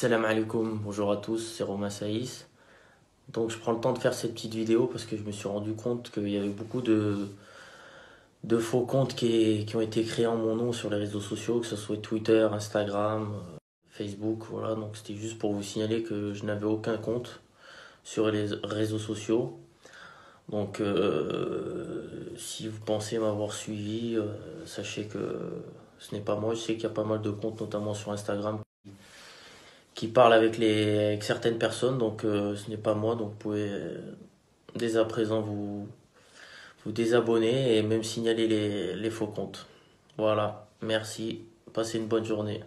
Salam alaikum, bonjour à tous, c'est Romain Saïs. Donc je prends le temps de faire cette petite vidéo parce que je me suis rendu compte qu'il y avait beaucoup de, faux comptes qui, ont été créés en mon nom sur les réseaux sociaux, que ce soit Twitter, Instagram, Facebook, voilà. Donc c'était juste pour vous signaler que je n'avais aucun compte sur les réseaux sociaux. Donc euh, si vous pensez m'avoir suivi, euh, sachez que ce n'est pas moi. Je sais qu'il y a pas mal de comptes, notamment sur Instagram, qui parle avec, les, certaines personnes, donc euh, ce n'est pas moi, donc vous pouvez euh, dès à présent vous, désabonner et même signaler les faux comptes. Voilà, merci, passez une bonne journée.